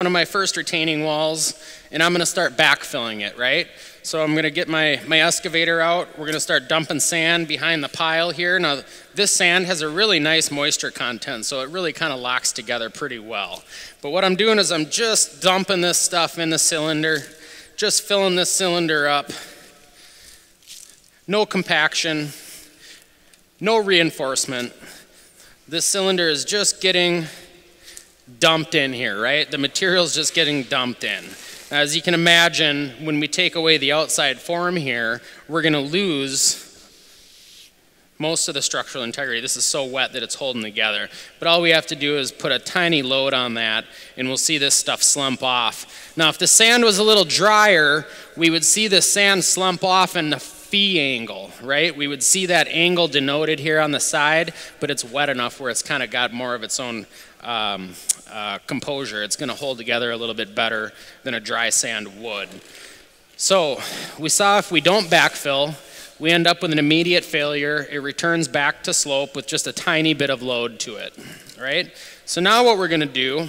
one of my first retaining walls and I'm gonna start backfilling it, right? So I'm gonna get my, my excavator out. We're gonna start dumping sand behind the pile here. Now, this sand has a really nice moisture content, so it really kind of locks together pretty well. But what I'm doing is I'm just dumping this stuff in the cylinder, just filling this cylinder up. No compaction, no reinforcement. This cylinder is just getting dumped in here, right? The material's just getting dumped in. As you can imagine, when we take away the outside form here, we're gonna lose most of the structural integrity. This is so wet that it's holding together. But all we have to do is put a tiny load on that and we'll see this stuff slump off. Now if the sand was a little drier, we would see the sand slump off in the phi angle, right? We would see that angle denoted here on the side, but it's wet enough where it's kind of got more of its own um, uh, composure. It's going to hold together a little bit better than a dry sand would. So we saw if we don't backfill, we end up with an immediate failure. It returns back to slope with just a tiny bit of load to it, right? So now what we're going to do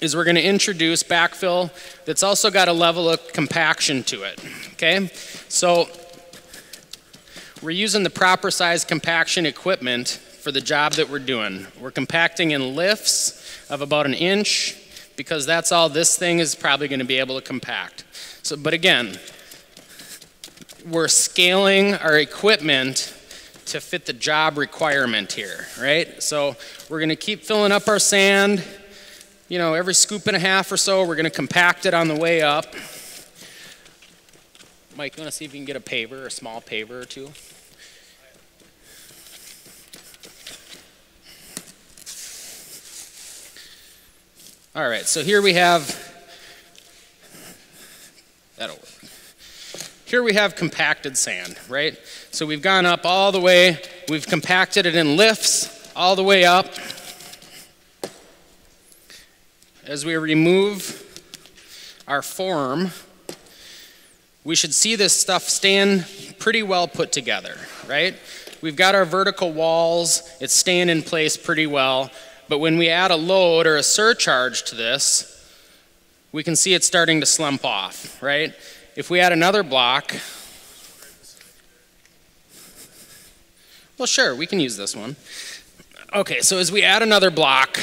is we're going to introduce backfill that's also got a level of compaction to it, okay? So we're using the proper size compaction equipment for the job that we're doing. We're compacting in lifts of about an inch because that's all this thing is probably going to be able to compact. So, but again, we're scaling our equipment to fit the job requirement here, right? So we're going to keep filling up our sand. You know, every scoop and a half or so, we're going to compact it on the way up. Mike, you want to see if you can get a paver, a small paver or two? All right, so here we have, that'll work. Here we have compacted sand, right? So we've gone up all the way, we've compacted it in lifts all the way up. As we remove our form, we should see this stuff stand pretty well put together, right? We've got our vertical walls, it's staying in place pretty well. But when we add a load or a surcharge to this, we can see it starting to slump off, right? If we add another block, well, sure, we can use this one. Okay, so as we add another block,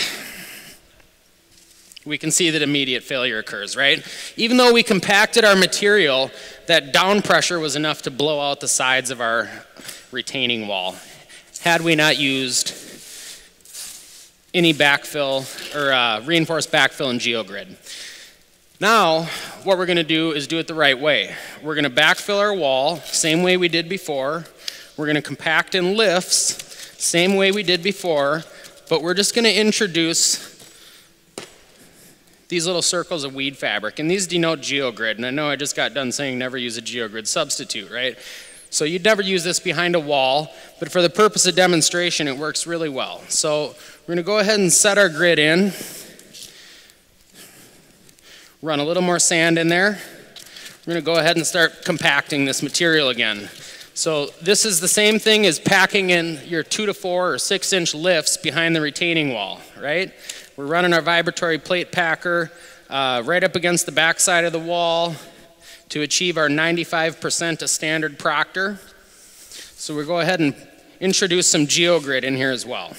we can see that immediate failure occurs, right? Even though we compacted our material, that down pressure was enough to blow out the sides of our retaining wall had we not used any backfill or uh, reinforced backfill in GeoGrid. Now, what we're going to do is do it the right way. We're going to backfill our wall, same way we did before. We're going to compact in lifts, same way we did before, but we're just going to introduce these little circles of weed fabric, and these denote GeoGrid. And I know I just got done saying never use a GeoGrid substitute, right? So you'd never use this behind a wall, but for the purpose of demonstration, it works really well. So we're going to go ahead and set our grid in. Run a little more sand in there. We're to go ahead and start compacting this material again. So this is the same thing as packing in your two to four or six inch lifts behind the retaining wall, right? We're running our vibratory plate packer uh, right up against the backside of the wall to achieve our 95% a standard Proctor. So we'll go ahead and introduce some GeoGrid in here as well.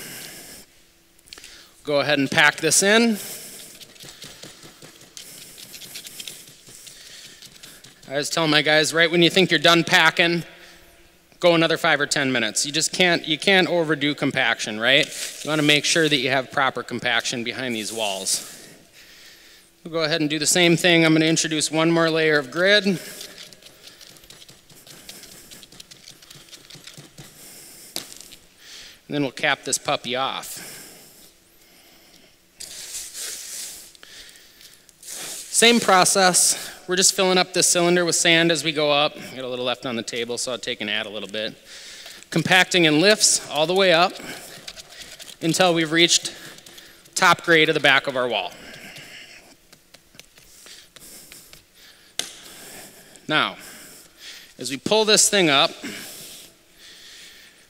Go ahead and pack this in. I was telling my guys, right when you think you're done packing, go another five or 10 minutes. You just can't, you can't overdo compaction, right? You want to make sure that you have proper compaction behind these walls. We'll go ahead and do the same thing. I'm going to introduce one more layer of grid. And then we'll cap this puppy off. Same process. We're just filling up this cylinder with sand as we go up. Got a little left on the table, so I'll take and add a little bit. Compacting in lifts all the way up until we've reached top grade of the back of our wall. Now, as we pull this thing up,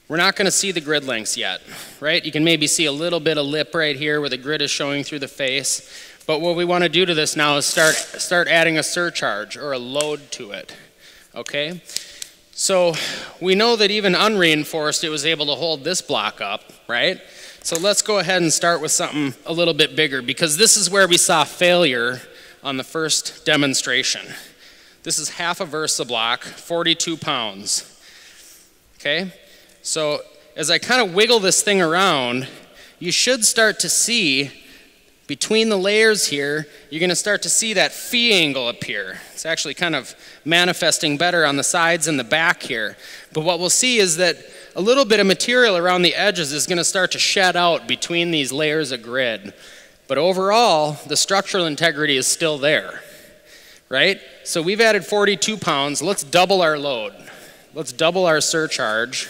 we're not going to see the grid lengths yet, right? You can maybe see a little bit of lip right here where the grid is showing through the face. But what we want to do to this now is start, start adding a surcharge or a load to it, okay? So we know that even unreinforced, it was able to hold this block up, right? So let's go ahead and start with something a little bit bigger because this is where we saw failure on the first demonstration. This is half a Versa block, 42 pounds. Okay? So as I kind of wiggle this thing around, you should start to see between the layers here, you're going to start to see that phi angle appear. It's actually kind of manifesting better on the sides and the back here. But what we'll see is that a little bit of material around the edges is going to start to shed out between these layers of grid. But overall, the structural integrity is still there, right? So we've added 42 pounds. Let's double our load. Let's double our surcharge.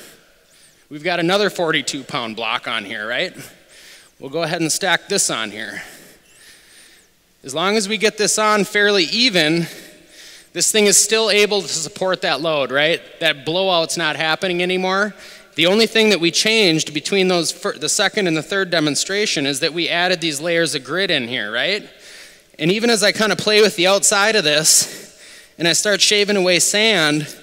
We've got another 42 pound block on here, right? We'll go ahead and stack this on here. As long as we get this on fairly even, this thing is still able to support that load, right? That blowout's not happening anymore. The only thing that we changed between those the second and the third demonstration is that we added these layers of grid in here, right? And even as I kind of play with the outside of this and I start shaving away sand,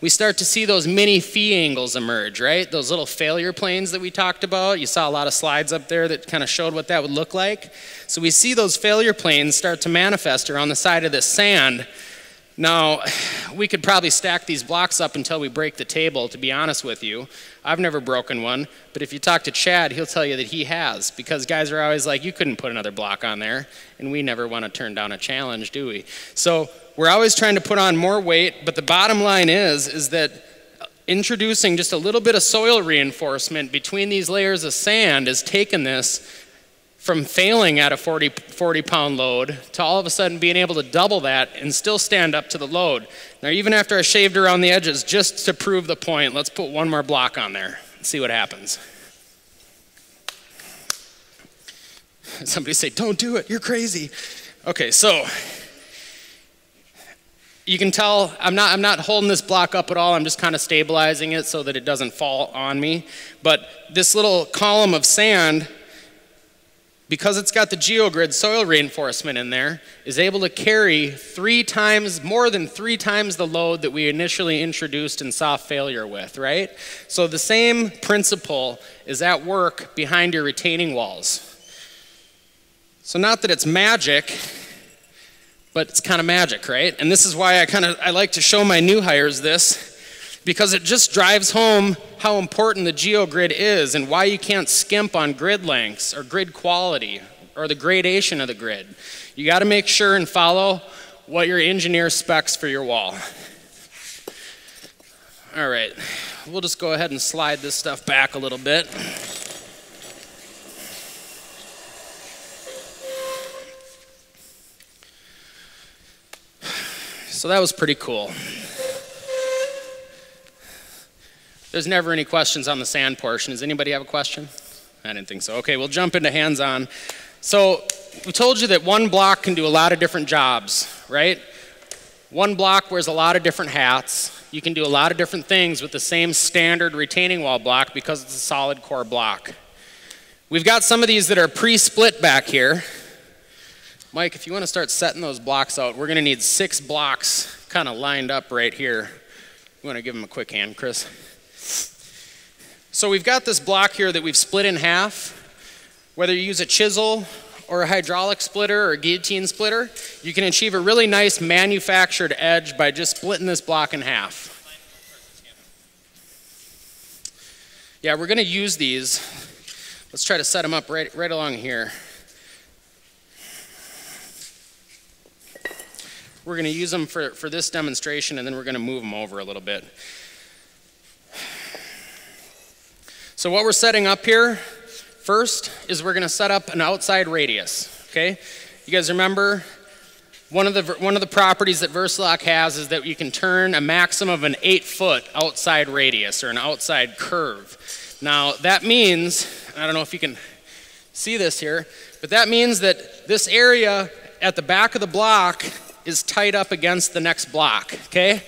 we start to see those mini phi angles emerge, right? Those little failure planes that we talked about. You saw a lot of slides up there that kind of showed what that would look like. So we see those failure planes start to manifest around the side of this sand. Now, we could probably stack these blocks up until we break the table, to be honest with you. I've never broken one, but if you talk to Chad, he'll tell you that he has, because guys are always like, you couldn't put another block on there, and we never want to turn down a challenge, do we? So we're always trying to put on more weight, but the bottom line is, is that uh, introducing just a little bit of soil reinforcement between these layers of sand has taken this from failing at a 40, 40 pound load to all of a sudden being able to double that and still stand up to the load. Now, even after I shaved around the edges, just to prove the point, let's put one more block on there and see what happens. Somebody say, Don't do it, you're crazy. Okay, so you can tell I'm not, I'm not holding this block up at all. I'm just kind of stabilizing it so that it doesn't fall on me. But this little column of sand, because it's got the geogrid soil reinforcement in there, is able to carry three times, more than three times the load that we initially introduced and saw failure with, right? So the same principle is at work behind your retaining walls. So not that it's magic, but it's kind of magic, right? And this is why I kind of I like to show my new hires this because it just drives home how important the geogrid is and why you can't skimp on grid lengths or grid quality or the gradation of the grid. You got to make sure and follow what your engineer specs for your wall. All right, we'll just go ahead and slide this stuff back a little bit. So that was pretty cool. There's never any questions on the sand portion. Does anybody have a question? I didn't think so. Okay, we'll jump into hands-on. So we told you that one block can do a lot of different jobs, right? One block wears a lot of different hats. You can do a lot of different things with the same standard retaining wall block because it's a solid core block. We've got some of these that are pre-split back here. Mike, if you want to start setting those blocks out, we're going to need six blocks kind of lined up right here. You want to give them a quick hand, Chris? So we've got this block here that we've split in half. Whether you use a chisel or a hydraulic splitter or a guillotine splitter, you can achieve a really nice manufactured edge by just splitting this block in half. Yeah, we're going to use these. Let's try to set them up right, right along here. We're going to use them for, for this demonstration and then we're going to move them over a little bit. So what we're setting up here first is we're going to set up an outside radius, okay? You guys remember one of the one of the properties that Versa-Lok has is that you can turn a maximum of an 8 foot outside radius or an outside curve. Now, that means, I don't know if you can see this here, but that means that this area at the back of the block is tight up against the next block, okay?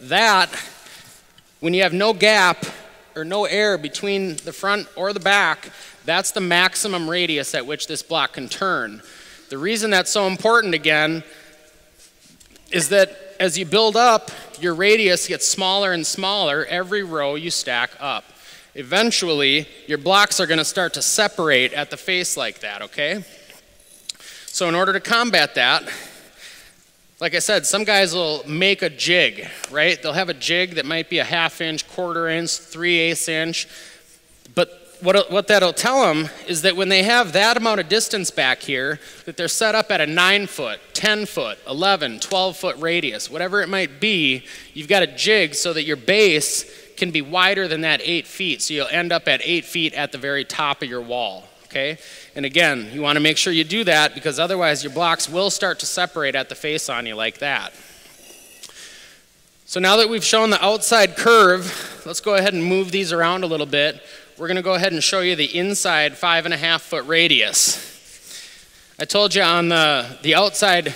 That, when you have no gap or no air between the front or the back, that's the maximum radius at which this block can turn. The reason that's so important again is that as you build up, your radius gets smaller and smaller every row you stack up. Eventually, your blocks are going to start to separate at the face like that, okay? So in order to combat that, like I said, some guys will make a jig, right? They'll have a jig that might be a half inch, quarter inch, three eighths inch. But what, what that'll tell them is that when they have that amount of distance back here, that they're set up at a 9 foot, 10 foot, 11, 12 foot radius, whatever it might be, you've got a jig so that your base can be wider than that 8 feet. So you'll end up at 8 feet at the very top of your wall. Okay? And again, you want to make sure you do that because otherwise your blocks will start to separate at the face on you like that. So now that we've shown the outside curve, let's go ahead and move these around a little bit we're going to go ahead and show you the inside five and a half foot radius. I told you on the, the outside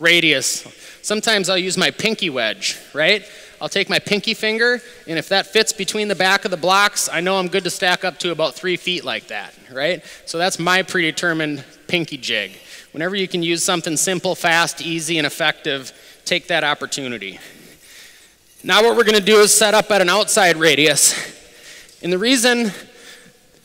radius, sometimes I'll use my pinky wedge, right? I'll take my pinky finger, and if that fits between the back of the blocks, I know I'm good to stack up to about three feet like that, right? So that's my predetermined pinky jig. Whenever you can use something simple, fast, easy, and effective, take that opportunity. Now what we're going to do is set up at an outside radius. And the reason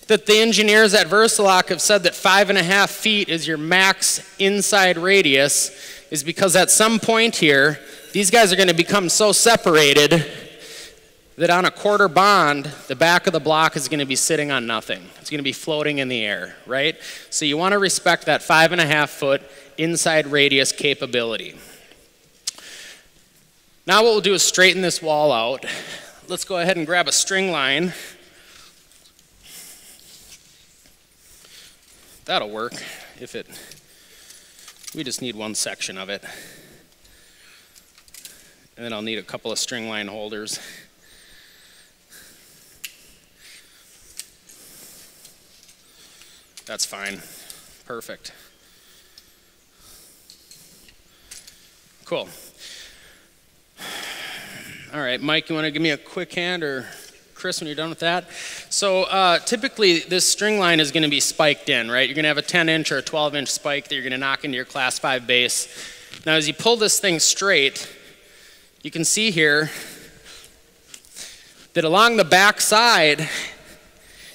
that the engineers at Versa-Lok have said that five and a half feet is your max inside radius is because at some point here, these guys are going to become so separated that on a quarter bond, the back of the block is going to be sitting on nothing. It's going to be floating in the air, right? So you want to respect that five and a half foot inside radius capability. Now what we'll do is straighten this wall out. Let's go ahead and grab a string line. That'll work if it, we just need one section of it. And then I'll need a couple of string line holders. That's fine. Perfect. Cool. All right, Mike, you want to give me a quick hand or Chris, when you're done with that. So uh, typically this string line is going to be spiked in, right? You're going to have a 10 inch or a 12 inch spike that you're going to knock into your class 5 base. Now as you pull this thing straight, you can see here that along the back side,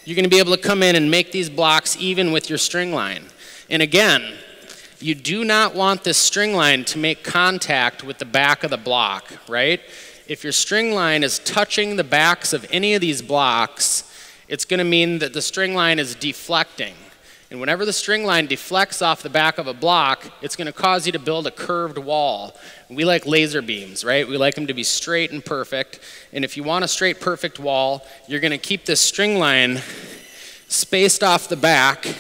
you're going to be able to come in and make these blocks even with your string line. And again, you do not want this string line to make contact with the back of the block, right? if your string line is touching the backs of any of these blocks, it's going to mean that the string line is deflecting. And whenever the string line deflects off the back of a block, it's going to cause you to build a curved wall. We like laser beams, right? We like them to be straight and perfect. And if you want a straight, perfect wall, you're going to keep this string line spaced off the back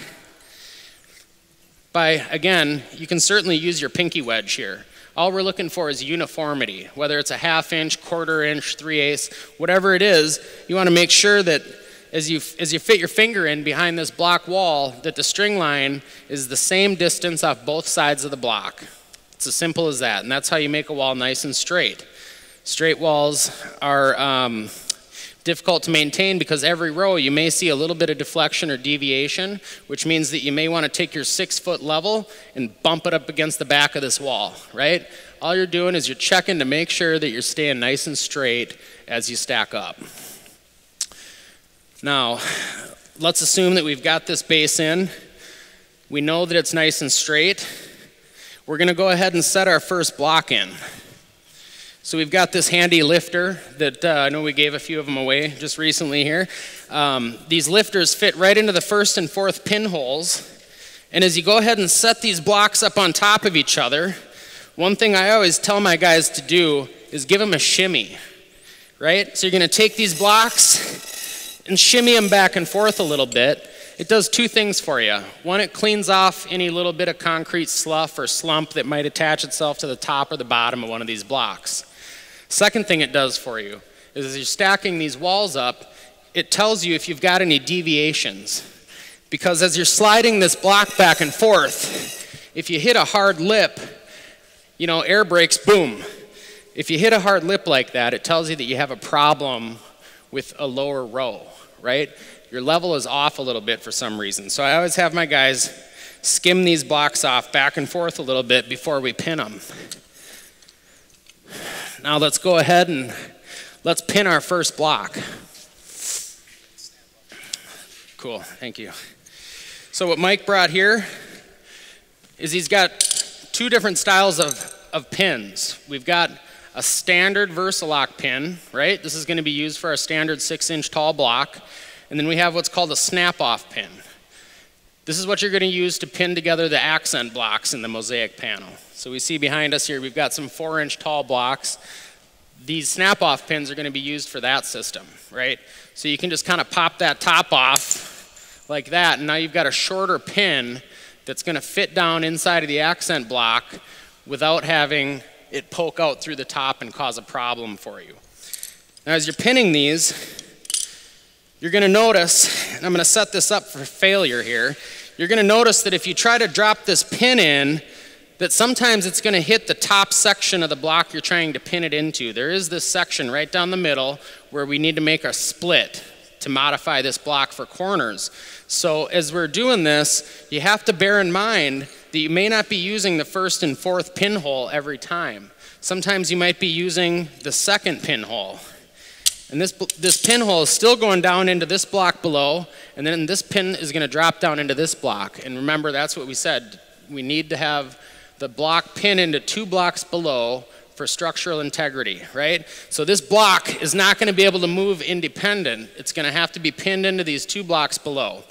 by, again, you can certainly use your pinky wedge here. All we're looking for is uniformity, whether it's a half inch, quarter inch, three eighths, whatever it is, you want to make sure that as you, as you fit your finger in behind this block wall, that the string line is the same distance off both sides of the block. It's as simple as that, and that's how you make a wall nice and straight. Straight walls are um, difficult to maintain because every row you may see a little bit of deflection or deviation, which means that you may want to take your six foot level and bump it up against the back of this wall, right? All you're doing is you're checking to make sure that you're staying nice and straight as you stack up. Now, let's assume that we've got this base in. We know that it's nice and straight. We're going to go ahead and set our first block in. So we've got this handy lifter that uh, I know we gave a few of them away just recently here. Um, these lifters fit right into the first and fourth pinholes. And as you go ahead and set these blocks up on top of each other, one thing I always tell my guys to do is give them a shimmy, right? So you're going to take these blocks and shimmy them back and forth a little bit. It does two things for you. One, it cleans off any little bit of concrete slough or slump that might attach itself to the top or the bottom of one of these blocks. Second thing it does for you is as you're stacking these walls up, it tells you if you've got any deviations. Because as you're sliding this block back and forth, if you hit a hard lip, you know, air brakes, boom. If you hit a hard lip like that, it tells you that you have a problem with a lower row, right? Your level is off a little bit for some reason. So I always have my guys skim these blocks off back and forth a little bit before we pin them. Now let's go ahead and let's pin our first block. Cool, thank you. So what Mike brought here is he's got two different styles of, of pins. We've got a standard Versa-Lok pin, right? This is going to be used for a standard six inch tall block. And then we have what's called a snap off pin. This is what you're going to use to pin together the accent blocks in the mosaic panel. So we see behind us here, we've got some four inch tall blocks. These snap off pins are going to be used for that system, right? So you can just kind of pop that top off like that, and now you've got a shorter pin that's going to fit down inside of the accent block without having it poke out through the top and cause a problem for you. Now, as you're pinning these, you're going to notice, and I'm going to set this up for failure here, you're going to notice that if you try to drop this pin in, that sometimes it's going to hit the top section of the block you're trying to pin it into. There is this section right down the middle where we need to make a split to modify this block for corners. So as we're doing this, you have to bear in mind that you may not be using the first and fourth pinhole every time. Sometimes you might be using the second pinhole. And this, this pinhole is still going down into this block below, and then this pin is going to drop down into this block. And remember, that's what we said. We need to have the block pin into two blocks below for structural integrity, right? So this block is not going to be able to move independent. It's going to have to be pinned into these two blocks below.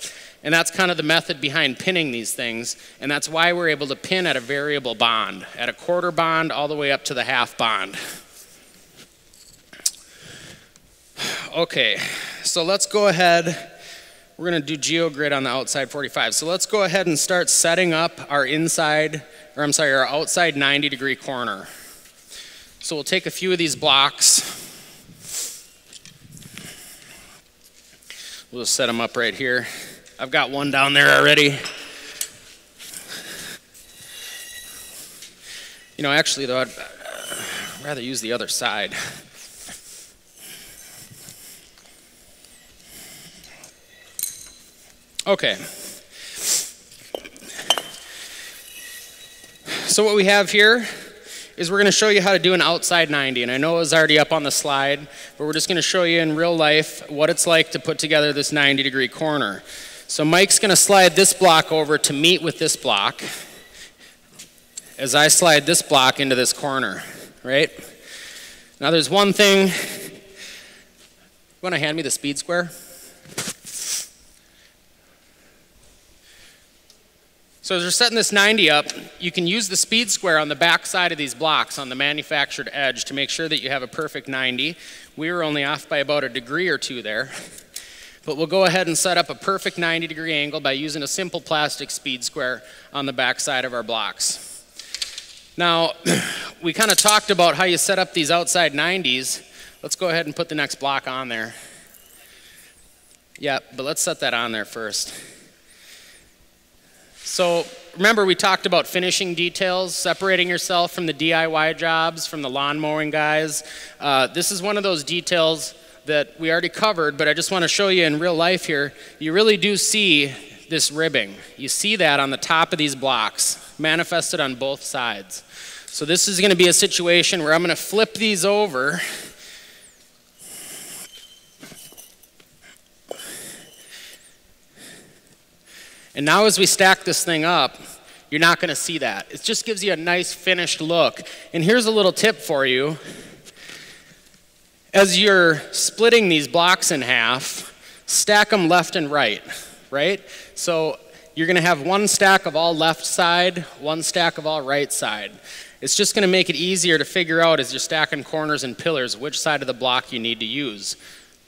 And that's kind of the method behind pinning these things. And that's why we're able to pin at a variable bond, at a quarter bond all the way up to the half bond. Okay, so let's go ahead. We're going to do GeoGrid on the outside 45. So let's go ahead and start setting up our inside, or I'm sorry, our outside 90 degree corner. So we'll take a few of these blocks. We'll just set them up right here. I've got one down there already. You know, actually, though, I'd rather use the other side. Okay. So, what we have here is we're going to show you how to do an outside 90. And I know it was already up on the slide, but we're just going to show you in real life what it's like to put together this 90 degree corner. So Mike's going to slide this block over to meet with this block as I slide this block into this corner, right? Now there's one thing. You want to hand me the speed square? So as we're setting this 90 up, you can use the speed square on the back side of these blocks on the manufactured edge to make sure that you have a perfect 90. We were only off by about a degree or two there. But we'll go ahead and set up a perfect 90 degree angle by using a simple plastic speed square on the back side of our blocks. Now, we kind of talked about how you set up these outside 90s. Let's go ahead and put the next block on there. Yeah, but let's set that on there first. So remember we talked about finishing details, separating yourself from the DIY jobs, from the lawn mowing guys. Uh, this is one of those details that we already covered, but I just want to show you in real life here. You really do see this ribbing. You see that on the top of these blocks, manifested on both sides. So this is going to be a situation where I'm going to flip these over And now as we stack this thing up, you're not going to see that. It just gives you a nice finished look. And here's a little tip for you. As you're splitting these blocks in half, stack them left and right, right? So you're going to have one stack of all left side, one stack of all right side. It's just going to make it easier to figure out as you're stacking corners and pillars which side of the block you need to use.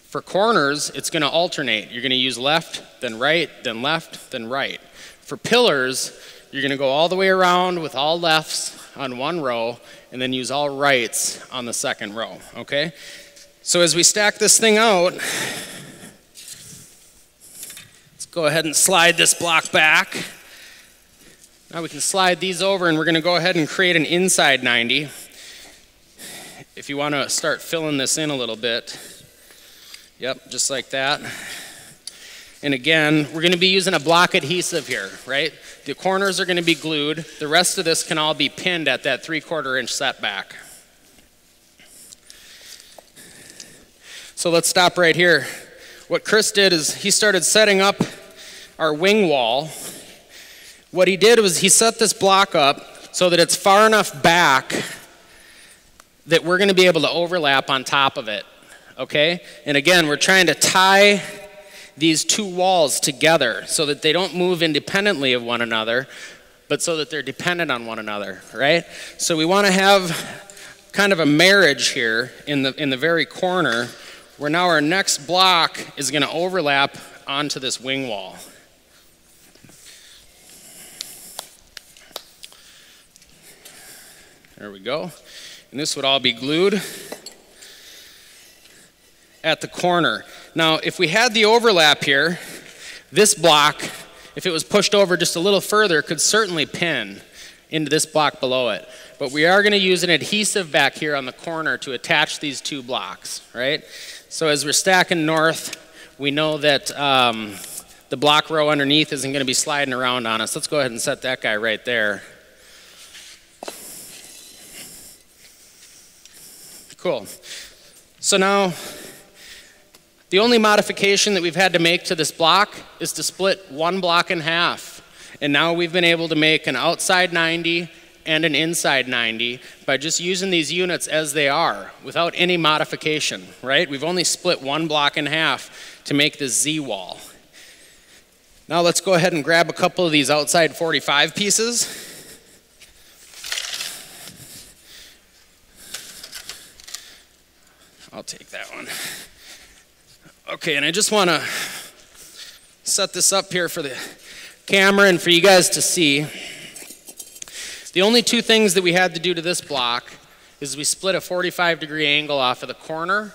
For corners, it's going to alternate. You're going to use left, then right, then left, then right. For pillars, you're going to go all the way around with all lefts on one row and then use all rights on the second row, okay? So as we stack this thing out, let's go ahead and slide this block back. Now we can slide these over and we're going to go ahead and create an inside 90. If you want to start filling this in a little bit. Yep, just like that. And again, we're going to be using a block adhesive here, right? The corners are going to be glued. The rest of this can all be pinned at that three quarter inch setback. So let's stop right here. What Chris did is he started setting up our wing wall. What he did was he set this block up so that it's far enough back that we're going to be able to overlap on top of it. Okay? And again, we're trying to tie these two walls together so that they don't move independently of one another, but so that they're dependent on one another, right? So we want to have kind of a marriage here in the, in the very corner where now our next block is going to overlap onto this wing wall. There we go. And this would all be glued at the corner. Now, if we had the overlap here, this block, if it was pushed over just a little further, could certainly pin into this block below it. But we are going to use an adhesive back here on the corner to attach these two blocks, right? So as we're stacking north, we know that um, the block row underneath isn't going to be sliding around on us. Let's go ahead and set that guy right there. Cool. So now the only modification that we've had to make to this block is to split one block in half. And now we've been able to make an outside 90 and an inside 90 by just using these units as they are without any modification, right? We've only split one block in half to make this Z wall. Now let's go ahead and grab a couple of these outside 45 pieces. I'll take that one. Okay, and I just want to set this up here for the camera and for you guys to see. The only two things that we had to do to this block is we split a 45 degree angle off of the corner,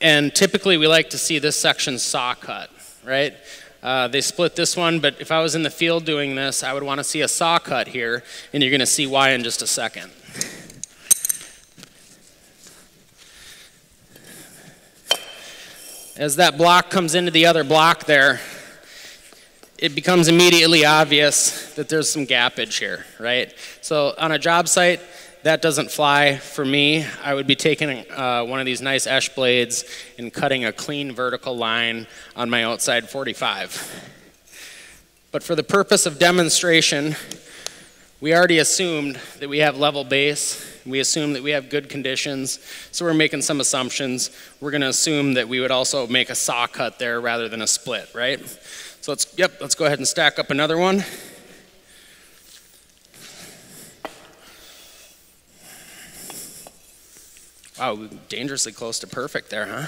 and typically we like to see this section saw cut, right? Uh, they split this one, but if I was in the field doing this, I would want to see a saw cut here, and you're going to see why in just a second. As that block comes into the other block there, it becomes immediately obvious that there's some gappage here, right? So on a job site, that doesn't fly for me. I would be taking uh, one of these nice esh blades and cutting a clean vertical line on my outside 45. But for the purpose of demonstration, we already assumed that we have level base we assume that we have good conditions, so we're making some assumptions. We're going to assume that we would also make a saw cut there rather than a split, right? So let's, yep, let's go ahead and stack up another one. Wow, dangerously close to perfect there, huh?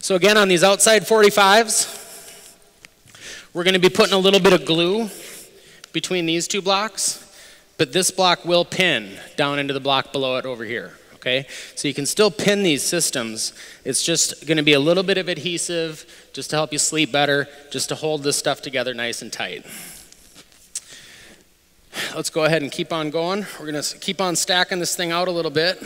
So again, on these outside 45s, we're going to be putting a little bit of glue between these two blocks, but this block will pin down into the block below it over here. Okay, so you can still pin these systems. It's just going to be a little bit of adhesive just to help you sleep better, just to hold this stuff together nice and tight. Let's go ahead and keep on going. We're going to keep on stacking this thing out a little bit.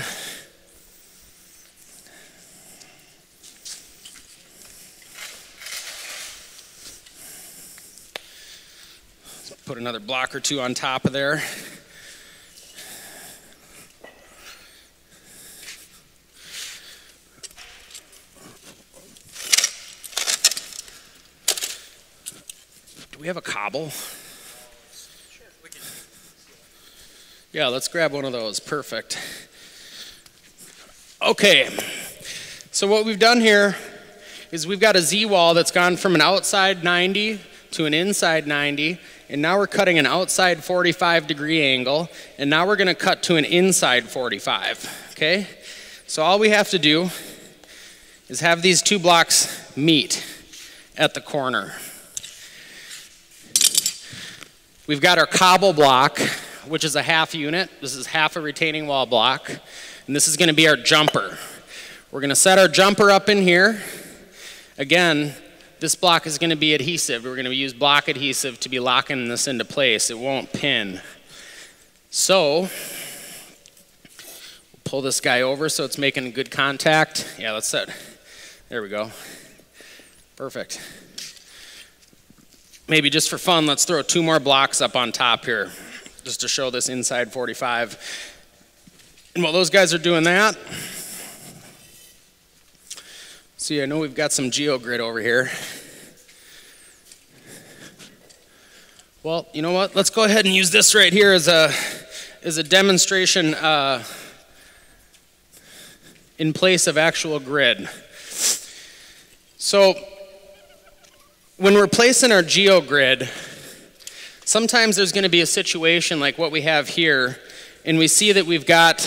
Put another block or two on top of there. We have a cobble? Yeah, let's grab one of those. Perfect. Okay, so what we've done here is we've got a Z wall that's gone from an outside 90 to an inside 90, and now we're cutting an outside 45 degree angle, and now we're gonna cut to an inside 45, okay? So all we have to do is have these two blocks meet at the corner. We've got our cobble block, which is a half unit. This is half a retaining wall block, and this is gonna be our jumper. We're gonna set our jumper up in here. Again, this block is going to be adhesive. We're going to use block adhesive to be locking this into place. It won't pin. So, pull this guy over so it's making good contact. Yeah, let's set. There we go. Perfect. Maybe just for fun, let's throw two more blocks up on top here, just to show this inside 45. And while those guys are doing that, see, I know we've got some geogrid over here. Well, you know what? Let's go ahead and use this right here as a, as a demonstration uh, in place of actual grid. So when we're placing our geogrid, sometimes there's going to be a situation like what we have here, and we see that we've got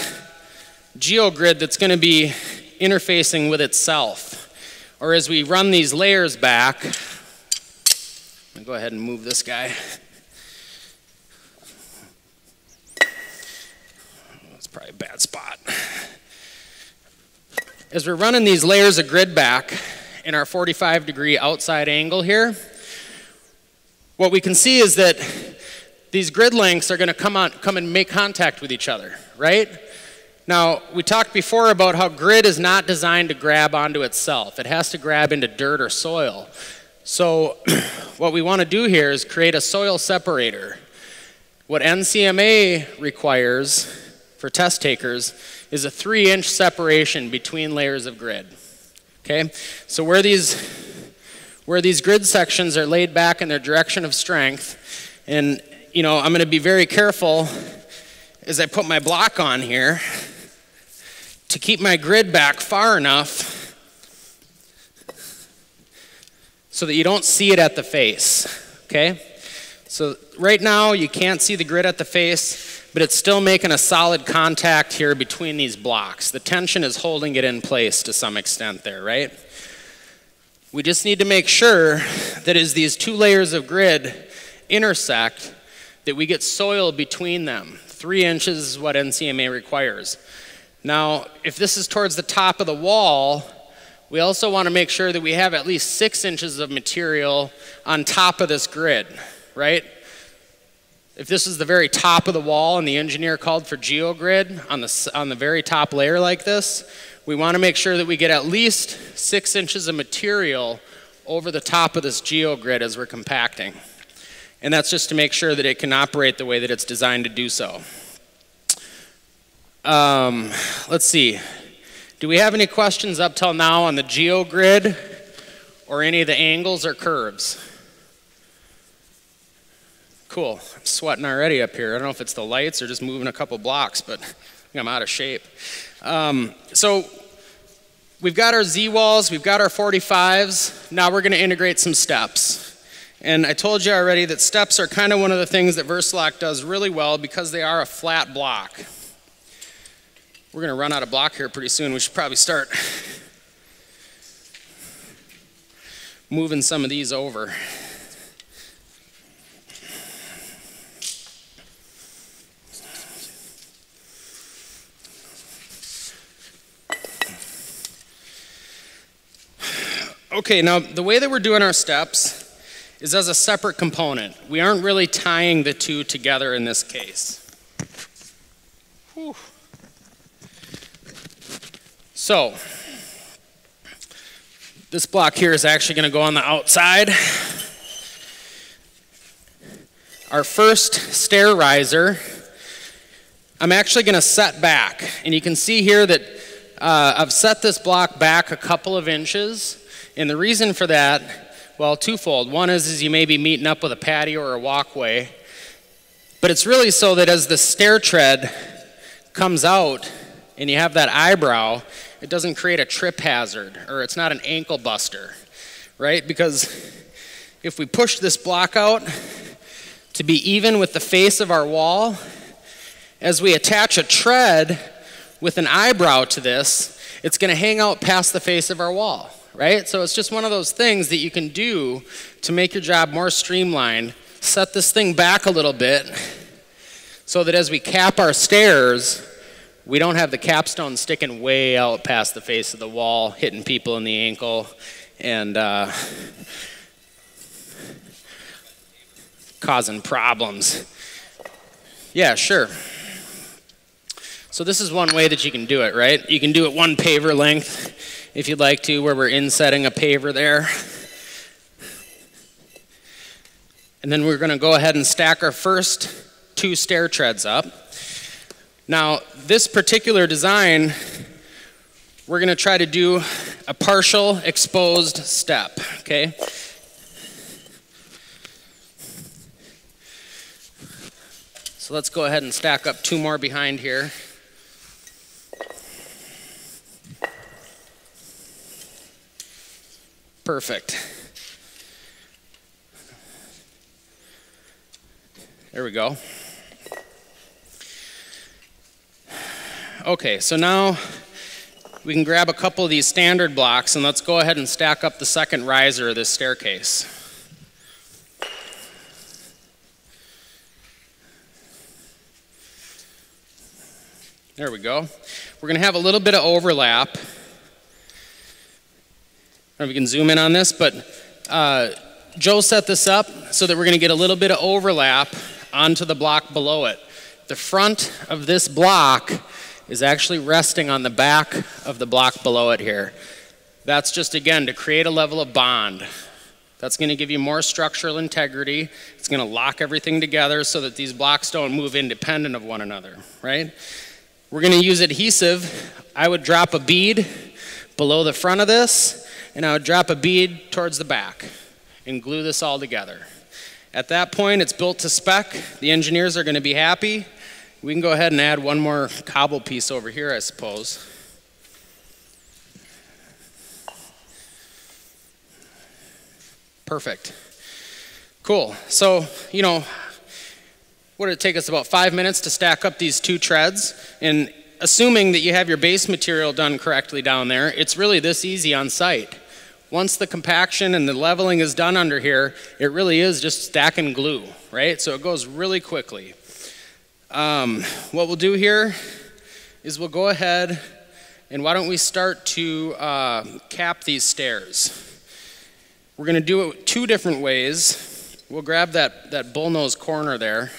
geogrid that's going to be interfacing with itself. Or as we run these layers back, me go ahead and move this guy. That's probably a bad spot. As we're running these layers of grid back in our 45 degree outside angle here, what we can see is that these grid lengths are going to come on come and make contact with each other, right? Now, we talked before about how grid is not designed to grab onto itself. It has to grab into dirt or soil. So, what we want to do here is create a soil separator. What NCMA requires for test takers is a three inch separation between layers of grid. Okay? So, where these, where these grid sections are laid back in their direction of strength, and you know, I'm going to be very careful as I put my block on here to keep my grid back far enough so that you don't see it at the face. Okay? So right now you can't see the grid at the face, but it's still making a solid contact here between these blocks. The tension is holding it in place to some extent there, right? We just need to make sure that as these two layers of grid intersect, that we get soil between them. Three inches is what NCMA requires. Now, if this is towards the top of the wall, we also want to make sure that we have at least six inches of material on top of this grid, right? If this is the very top of the wall and the engineer called for geogrid on the, on the very top layer like this, we want to make sure that we get at least six inches of material over the top of this geogrid as we're compacting. And that's just to make sure that it can operate the way that it's designed to do so. Um, let's see. Do we have any questions up till now on the geogrid or any of the angles or curves? Cool. I'm sweating already up here. I don't know if it's the lights or just moving a couple blocks, but I'm out of shape. Um, so we've got our Z walls, we've got our 45s. Now we're going to integrate some steps. And I told you already that steps are kind of one of the things that Versa-Lok does really well because they are a flat block. We're going to run out of block here pretty soon. We should probably start moving some of these over. Okay, now the way that we're doing our steps is as a separate component. We aren't really tying the two together in this case. Whew. So, this block here is actually going to go on the outside. Our first stair riser, I'm actually going to set back. And you can see here that uh, I've set this block back a couple of inches. And the reason for that, well, twofold. One is, is you may be meeting up with a patio or a walkway. But it's really so that as the stair tread comes out and you have that eyebrow, it doesn't create a trip hazard or it's not an ankle buster, right? Because if we push this block out to be even with the face of our wall, as we attach a tread with an eyebrow to this, it's going to hang out past the face of our wall, right? So it's just one of those things that you can do to make your job more streamlined. Set this thing back a little bit so that as we cap our stairs, we don't have the capstone sticking way out past the face of the wall, hitting people in the ankle, and uh, causing problems. Yeah, sure. So this is one way that you can do it, right? You can do it one paver length, if you'd like to, where we're insetting a paver there. And then we're going to go ahead and stack our first two stair treads up. Now, this particular design, we're going to try to do a partial exposed step, okay? So let's go ahead and stack up two more behind here. Perfect. There we go. Okay, so now we can grab a couple of these standard blocks and let's go ahead and stack up the second riser of this staircase. There we go. We're going to have a little bit of overlap if we can zoom in on this, but uh, Joe set this up so that we're going to get a little bit of overlap onto the block below it. The front of this block is actually resting on the back of the block below it here. That's just, again, to create a level of bond. That's going to give you more structural integrity. It's going to lock everything together so that these blocks don't move independent of one another, right? We're going to use adhesive. I would drop a bead below the front of this and I would drop a bead towards the back and glue this all together. At that point, it's built to spec. The engineers are going to be happy. We can go ahead and add one more cobble piece over here, I suppose. Perfect. Cool. So, you know, what did it take us about five minutes to stack up these two treads? And assuming that you have your base material done correctly down there, it's really this easy on site. Once the compaction and the leveling is done under here, it really is just stack and glue, right? So it goes really quickly. Um, what we'll do here is we'll go ahead and why don't we start to uh, cap these stairs. We're going to do it two different ways. We'll grab that, that bullnose corner there.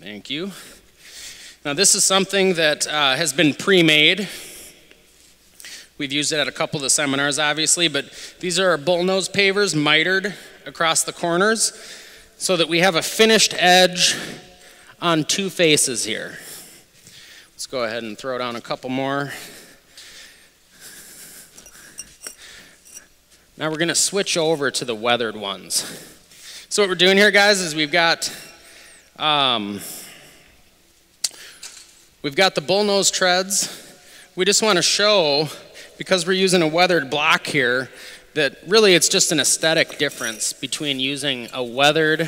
Thank you. Now this is something that uh, has been pre-made. We've used it at a couple of the seminars, obviously, but these are our bullnose pavers mitered across the corners so that we have a finished edge on two faces here. Let's go ahead and throw down a couple more. Now we're going to switch over to the weathered ones. So what we're doing here, guys, is we've got um, we've got the bullnose treads. We just want to show because we're using a weathered block here, that really it's just an aesthetic difference between using a weathered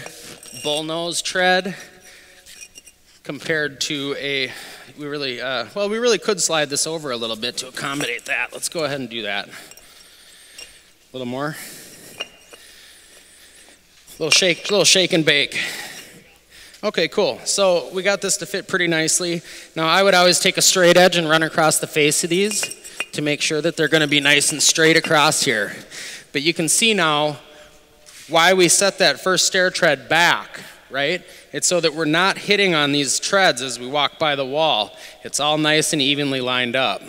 bullnose tread compared to a, we really, uh, well, we really could slide this over a little bit to accommodate that. Let's go ahead and do that. A little more. A little shake, a little shake and bake. Okay, cool. So we got this to fit pretty nicely. Now I would always take a straight edge and run across the face of these to make sure that they're going to be nice and straight across here. But you can see now why we set that first stair tread back, right? It's so that we're not hitting on these treads as we walk by the wall. It's all nice and evenly lined up.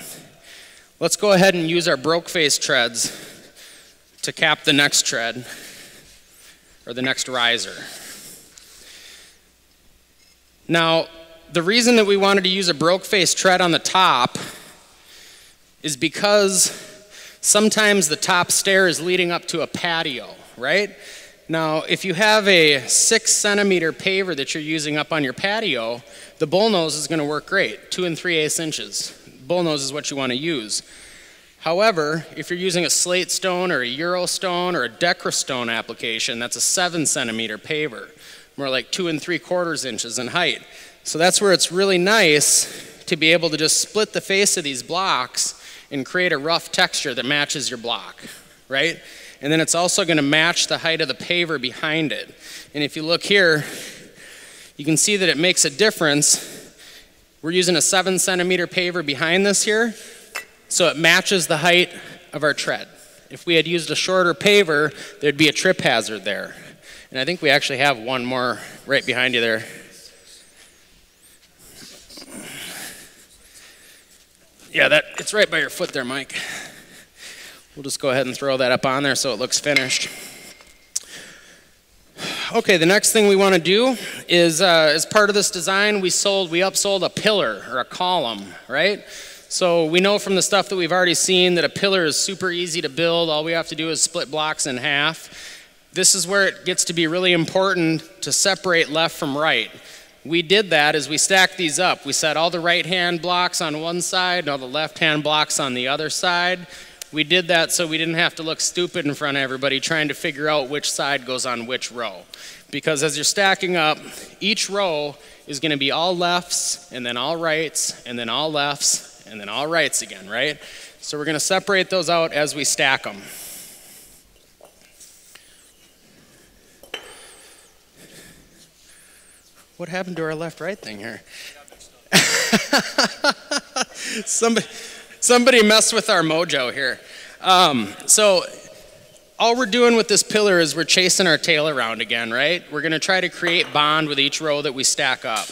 Let's go ahead and use our broke face treads to cap the next tread or the next riser. Now, the reason that we wanted to use a broke face tread on the top is because sometimes the top stair is leading up to a patio, right? Now, if you have a six centimeter paver that you're using up on your patio, the bullnose is going to work great, two and three eighths inches. Bullnose is what you want to use. However, if you're using a slate stone or a euro stone or a decra stone application, that's a seven centimeter paver, more like two and three quarters inches in height. So that's where it's really nice to be able to just split the face of these blocks and create a rough texture that matches your block, right? And then it's also going to match the height of the paver behind it. And if you look here, you can see that it makes a difference. We're using a seven centimeter paver behind this here, so it matches the height of our tread. If we had used a shorter paver, there'd be a trip hazard there. And I think we actually have one more right behind you there. Yeah, that it's right by your foot there, Mike. We'll just go ahead and throw that up on there so it looks finished. Okay, the next thing we want to do is, uh, as part of this design, we sold, we upsold a pillar or a column, right? So we know from the stuff that we've already seen that a pillar is super easy to build. All we have to do is split blocks in half. This is where it gets to be really important to separate left from right. We did that as we stacked these up. We set all the right hand blocks on one side and all the left hand blocks on the other side. We did that so we didn't have to look stupid in front of everybody trying to figure out which side goes on which row. Because as you're stacking up, each row is going to be all lefts, and then all rights, and then all lefts, and then all rights again, right? So we're going to separate those out as we stack them. What happened to our left right thing here? somebody, somebody messed with our mojo here. Um, so all we're doing with this pillar is we're chasing our tail around again, right? We're going to try to create bond with each row that we stack up.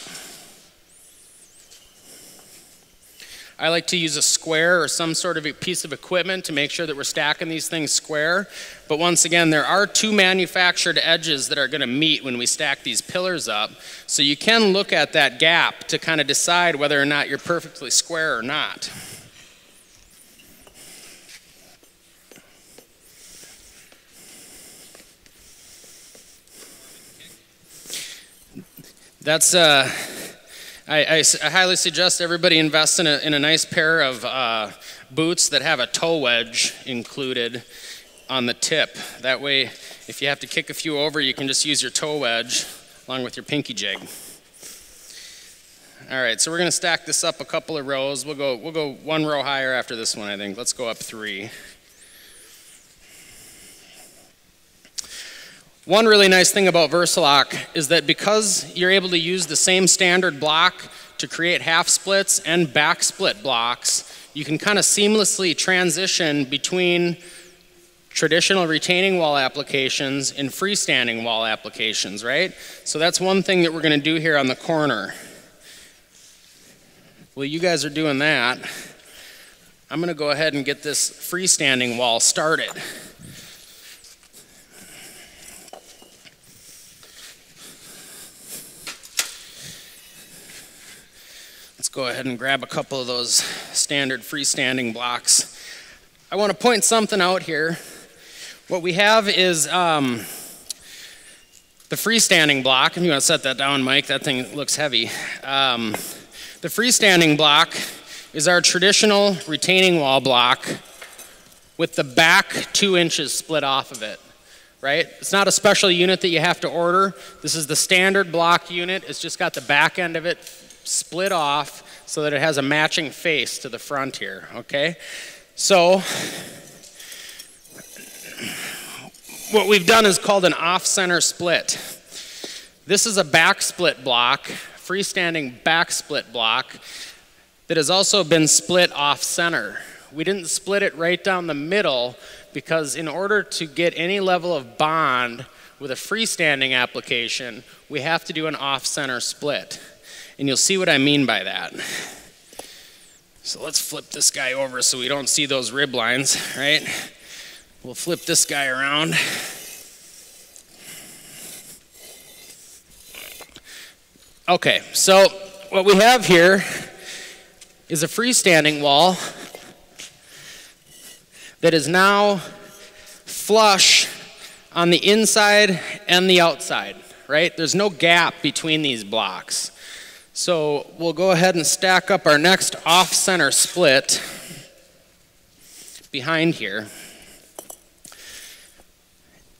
I like to use a square or some sort of a piece of equipment to make sure that we're stacking these things square. But once again, there are two manufactured edges that are going to meet when we stack these pillars up. So you can look at that gap to kind of decide whether or not you're perfectly square or not. That's, uh, I, I, I, highly suggest everybody invest in a, in a nice pair of uh, boots that have a toe wedge included on the tip. That way, if you have to kick a few over, you can just use your toe wedge along with your pinky jig. All right, so we're to stack this up a couple of rows. We'll go, we'll go one row higher after this one, I think. Let's go up three. One really nice thing about Versa-Lok is that because you're able to use the same standard block to create half splits and back split blocks, you can kind of seamlessly transition between traditional retaining wall applications and freestanding wall applications, right? So that's one thing that we're going to do here on the corner. Well, you guys are doing that. I'm going to go ahead and get this freestanding wall started. Let's go ahead and grab a couple of those standard freestanding blocks. I want to point something out here. What we have is um, the freestanding block, and you want to set that down, Mike, that thing looks heavy. Um, the freestanding block is our traditional retaining wall block with the back two inches split off of it, right? It's not a special unit that you have to order. This is the standard block unit. It's just got the back end of it split off so that it has a matching face to the front here, okay? So, what we've done is called an off-center split. This is a back split block, freestanding back split block, that has also been split off-center. We didn't split it right down the middle because in order to get any level of bond with a freestanding application, we have to do an off-center split. And you'll see what I mean by that. So let's flip this guy over so we don't see those rib lines, right? We'll flip this guy around. Okay, so what we have here is a freestanding wall that is now flush on the inside and the outside, right? There's no gap between these blocks. So we'll go ahead and stack up our next off-center split behind here.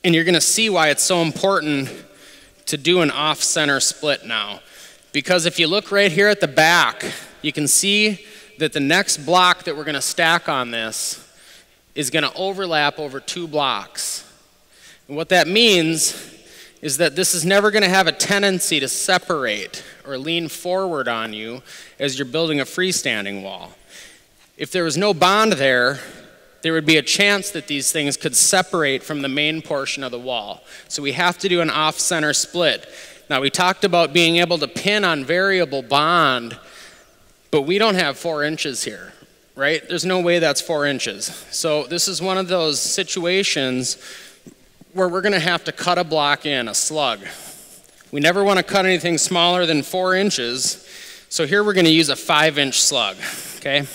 And you're going to see why it's so important to do an off-center split now. Because if you look right here at the back, you can see that the next block that we're going to stack on this is going to overlap over two blocks. And what that means is that this is never going to have a tendency to separate or lean forward on you as you're building a freestanding wall. If there was no bond there, there would be a chance that these things could separate from the main portion of the wall. So we have to do an off-center split. Now we talked about being able to pin on variable bond, but we don't have four inches here right? There's no way that's four inches. So this is one of those situations where we're gonna have to cut a block in, a slug. We never wanna cut anything smaller than four inches. So here we're gonna use a five inch slug, okay?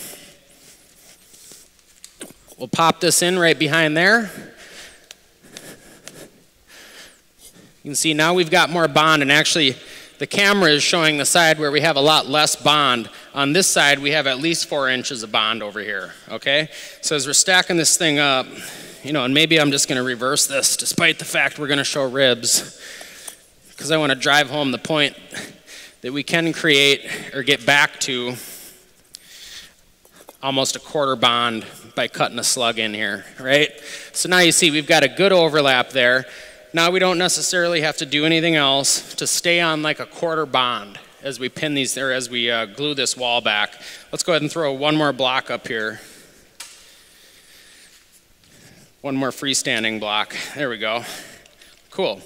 We'll pop this in right behind there. You can see now we've got more bond and actually the camera is showing the side where we have a lot less bond. On this side, we have at least four inches of bond over here, okay? So as we're stacking this thing up, you know, and maybe I'm just gonna reverse this despite the fact we're gonna show ribs, because I wanna drive home the point that we can create or get back to almost a quarter bond by cutting a slug in here, right? So now you see we've got a good overlap there. Now we don't necessarily have to do anything else to stay on like a quarter bond as we pin these there, as we uh, glue this wall back. Let's go ahead and throw one more block up here. One more freestanding block. There we go. Cool.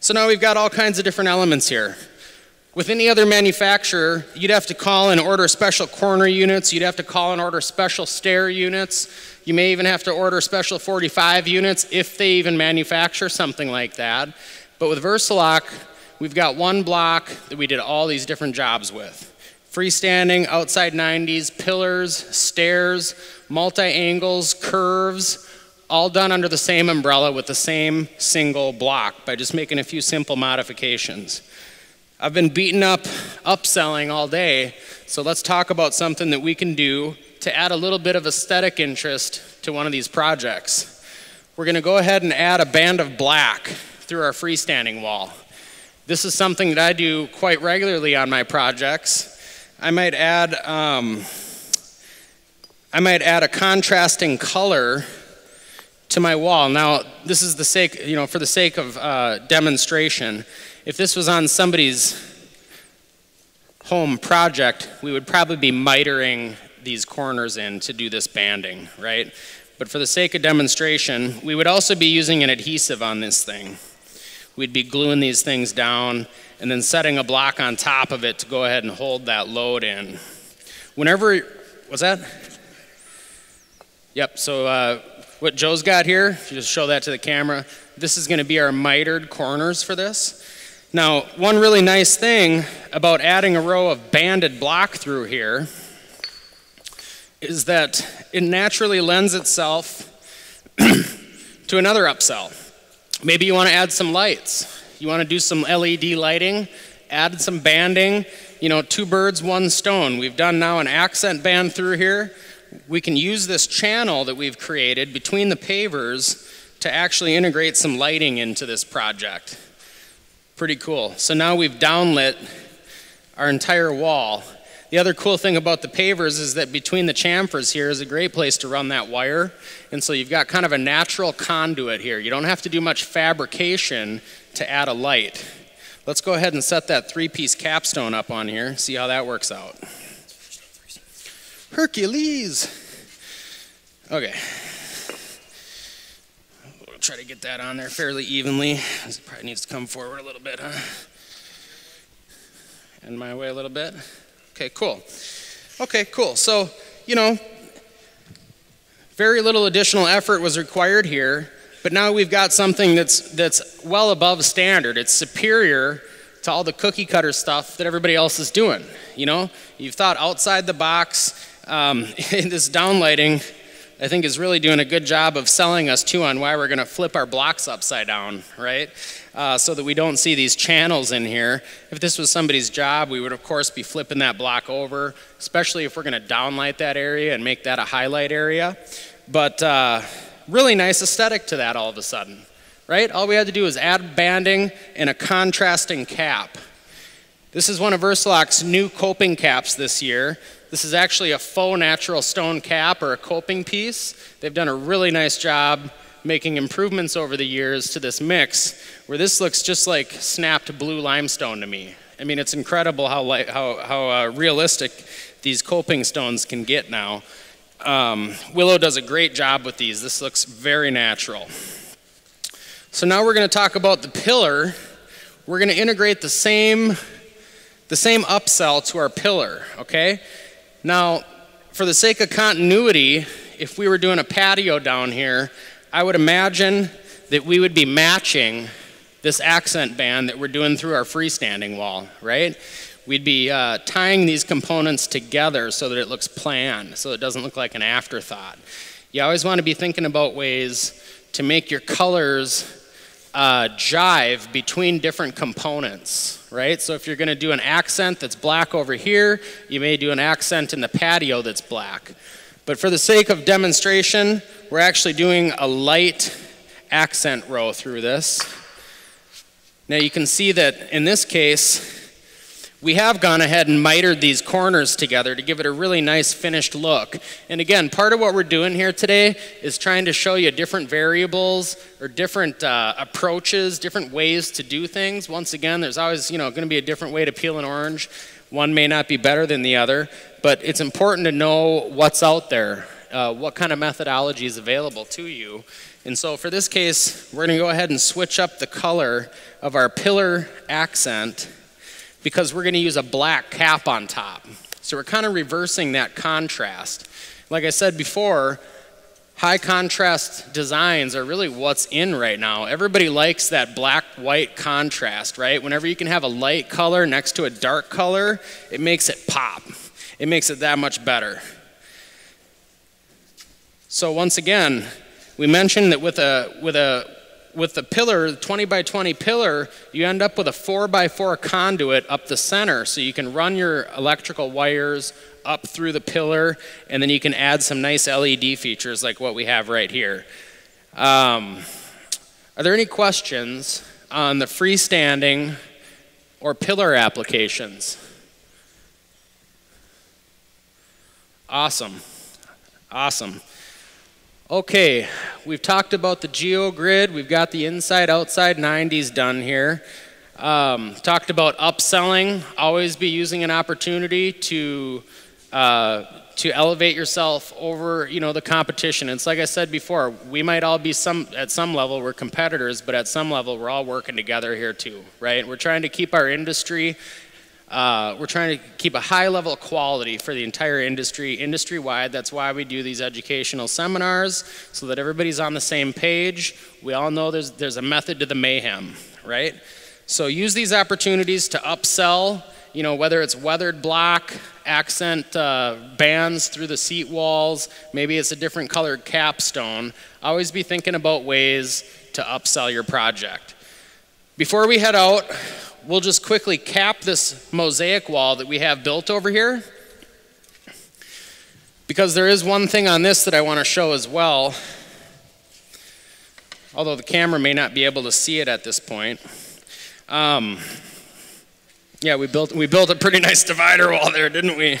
So now we've got all kinds of different elements here. With any other manufacturer, you'd have to call and order special corner units, you'd have to call and order special stair units, you may even have to order special 45 units if they even manufacture something like that. But with Versa-Lok, we've got one block that we did all these different jobs with. Freestanding, outside 90s, pillars, stairs, multi-angles, curves, all done under the same umbrella with the same single block by just making a few simple modifications. I've been beaten up upselling all day, so let's talk about something that we can do to add a little bit of aesthetic interest to one of these projects. We're going to go ahead and add a band of black through our freestanding wall. This is something that I do quite regularly on my projects. I might add, um, I might add a contrasting color to my wall. Now, this is the sake, you know, for the sake of uh, demonstration. If this was on somebody's home project, we would probably be mitering these corners in to do this banding, right? But for the sake of demonstration, we would also be using an adhesive on this thing. We'd be gluing these things down and then setting a block on top of it to go ahead and hold that load in. Whenever, was that? Yep, so uh, what Joe's got here, if you just show that to the camera, this is gonna be our mitered corners for this. Now, one really nice thing about adding a row of banded block through here is that it naturally lends itself to another upsell. Maybe you want to add some lights. You want to do some LED lighting, add some banding, you know, two birds, one stone. We've done now an accent band through here. We can use this channel that we've created between the pavers to actually integrate some lighting into this project. Pretty cool. So now we've downlit our entire wall. The other cool thing about the pavers is that between the chamfers here is a great place to run that wire. And so you've got kind of a natural conduit here. You don't have to do much fabrication to add a light. Let's go ahead and set that three-piece capstone up on here, see how that works out. Hercules! Okay We'll try to get that on there fairly evenly. It probably needs to come forward a little bit, huh? And my way a little bit. Okay, cool. Okay, cool. So, you know, very little additional effort was required here, but now we've got something that's, that's well above standard. It's superior to all the cookie cutter stuff that everybody else is doing. You know, you've thought outside the box. Um, this downlighting I think is really doing a good job of selling us too on why we're going to flip our blocks upside down, right? Uh, so that we don't see these channels in here. If this was somebody's job, we would of course be flipping that block over, especially if we're going to downlight that area and make that a highlight area. But uh, really nice aesthetic to that all of a sudden, right? All we had to do was add banding and a contrasting cap. This is one of Versa-Lok's new coping caps this year. This is actually a faux natural stone cap or a coping piece. They've done a really nice job making improvements over the years to this mix where this looks just like snapped blue limestone to me. I mean, it's incredible how, light, how, how uh, realistic these coping stones can get now. Um, Willow does a great job with these. This looks very natural. So now we're going to talk about the pillar. We're going to integrate the same, the same upsell to our pillar, okay? Now, for the sake of continuity, if we were doing a patio down here, I would imagine that we would be matching this accent band that we're doing through our freestanding wall, right? We'd be uh, tying these components together so that it looks planned, so it doesn't look like an afterthought. You always want to be thinking about ways to make your colors uh, jive between different components, right? So if you're going to do an accent that's black over here, you may do an accent in the patio that's black. But for the sake of demonstration, we're actually doing a light accent row through this. Now you can see that in this case, we have gone ahead and mitered these corners together to give it a really nice finished look. And again, part of what we're doing here today is trying to show you different variables or different uh, approaches, different ways to do things. Once again, there's always, you know, going to be a different way to peel an orange. One may not be better than the other, but it's important to know what's out there, uh, what kind of methodology is available to you. And so for this case, we're going to go ahead and switch up the color of our pillar accent because we're going to use a black cap on top. So we're kind of reversing that contrast. Like I said before, high contrast designs are really what's in right now. Everybody likes that black white contrast, right? Whenever you can have a light color next to a dark color, it makes it pop. It makes it that much better. So once again, we mentioned that with a with a with the pillar, the 20 by 20 pillar, you end up with a 4 by 4 conduit up the center. So you can run your electrical wires up through the pillar, and then you can add some nice LED features like what we have right here. Um, are there any questions on the freestanding or pillar applications? Awesome. Awesome. Okay, we've talked about the geogrid. We've got the inside outside 90s done here. Um, talked about upselling. Always be using an opportunity to uh, to elevate yourself over you know the competition. It's like I said before. We might all be some at some level we're competitors, but at some level we're all working together here too, right? We're trying to keep our industry uh, we're trying to keep a high level of quality for the entire industry, industry wide. That's why we do these educational seminars, so that everybody's on the same page. We all know there's, there's a method to the mayhem, right? So use these opportunities to upsell, you know, whether it's weathered block, accent uh, bands through the seat walls, maybe it's a different colored capstone. Always be thinking about ways to upsell your project. Before we head out, we'll just quickly cap this mosaic wall that we have built over here. Because there is one thing on this that I want to show as well, although the camera may not be able to see it at this point. Um, yeah, we built, we built a pretty nice divider wall there, didn't we?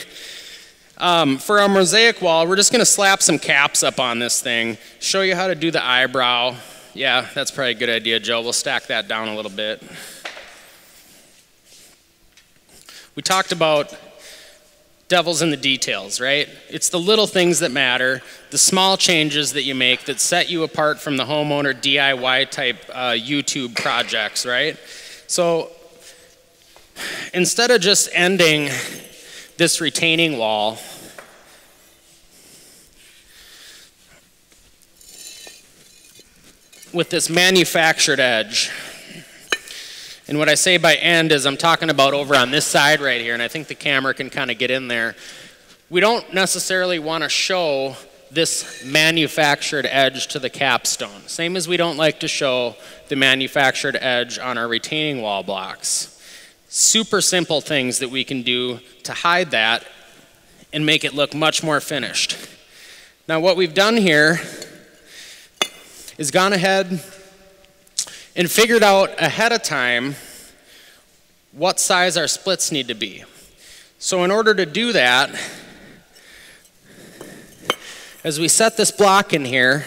Um, for our mosaic wall, we're just going to slap some caps up on this thing, show you how to do the eyebrow. Yeah, that's probably a good idea, Joe. We'll stack that down a little bit. We talked about devil's in the details, right? It's the little things that matter, the small changes that you make that set you apart from the homeowner DIY type uh, YouTube projects, right? So instead of just ending this retaining wall, with this manufactured edge, and what I say by end is I'm talking about over on this side right here, and I think the camera can kind of get in there. We don't necessarily want to show this manufactured edge to the capstone. Same as we don't like to show the manufactured edge on our retaining wall blocks. Super simple things that we can do to hide that and make it look much more finished. Now what we've done here is gone ahead and figured out ahead of time what size our splits need to be. So in order to do that, as we set this block in here,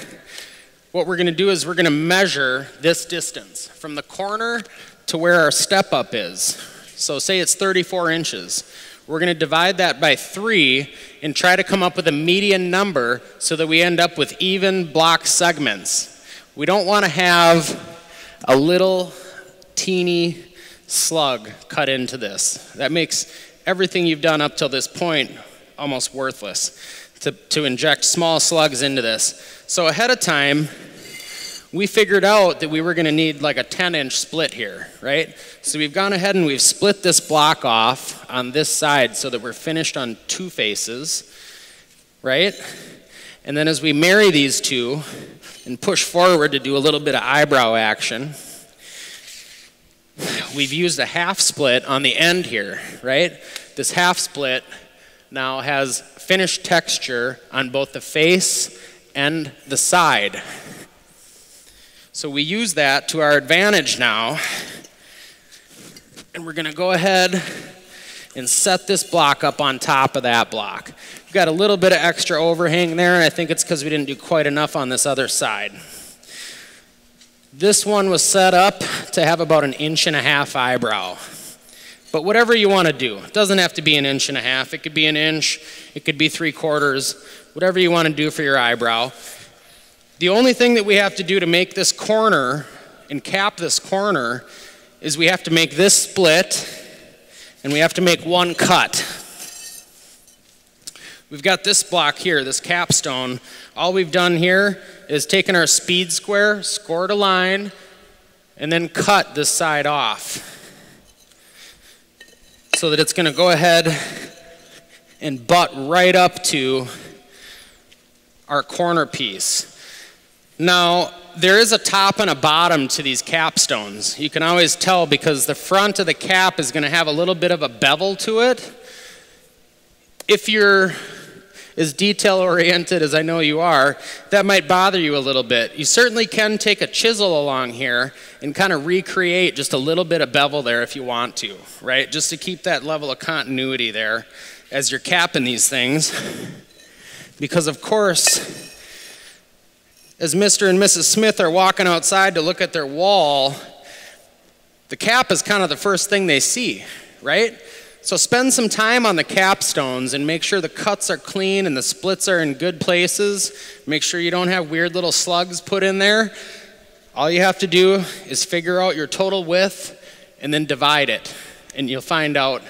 what we're going to do is we're going to measure this distance from the corner to where our step up is. So say it's 34 inches. We're going to divide that by three and try to come up with a median number so that we end up with even block segments. We don't want to have a little teeny slug cut into this. That makes everything you've done up till this point almost worthless to, to inject small slugs into this. So ahead of time, we figured out that we were going to need like a 10 inch split here, right? So we've gone ahead and we've split this block off on this side so that we're finished on two faces, right? And then as we marry these two and push forward to do a little bit of eyebrow action, we've used a half split on the end here, right? This half split now has finished texture on both the face and the side. So we use that to our advantage now. And we're going to go ahead and set this block up on top of that block. We've got a little bit of extra overhang there, and I think it's because we didn't do quite enough on this other side. This one was set up to have about an inch and a half eyebrow. But whatever you want to do, it doesn't have to be an inch and a half. It could be an inch, it could be three quarters, whatever you want to do for your eyebrow. The only thing that we have to do to make this corner and cap this corner is we have to make this split and we have to make one cut. We've got this block here, this capstone. All we've done here is taken our speed square, scored a line, and then cut this side off so that it's going to go ahead and butt right up to our corner piece. Now, there is a top and a bottom to these capstones. You can always tell because the front of the cap is going to have a little bit of a bevel to it. If you're as detail oriented as I know you are, that might bother you a little bit. You certainly can take a chisel along here and kind of recreate just a little bit of bevel there if you want to, right? Just to keep that level of continuity there as you're capping these things. Because, of course, as Mr. and Mrs. Smith are walking outside to look at their wall, the cap is kind of the first thing they see, right? So spend some time on the capstones and make sure the cuts are clean and the splits are in good places. Make sure you don't have weird little slugs put in there. All you have to do is figure out your total width and then divide it. And you'll find out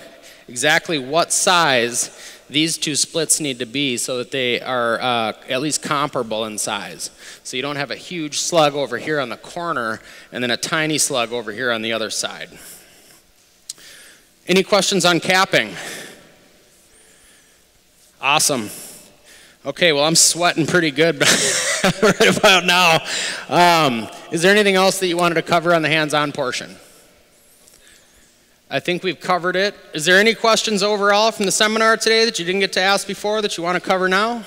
exactly what size these two splits need to be so that they are uh, at least comparable in size. So you don't have a huge slug over here on the corner and then a tiny slug over here on the other side. Any questions on capping? Awesome. Okay, well, I'm sweating pretty good right about now. Um, is there anything else that you wanted to cover on the hands on portion? I think we've covered it. Is there any questions overall from the seminar today that you didn't get to ask before that you want to cover now?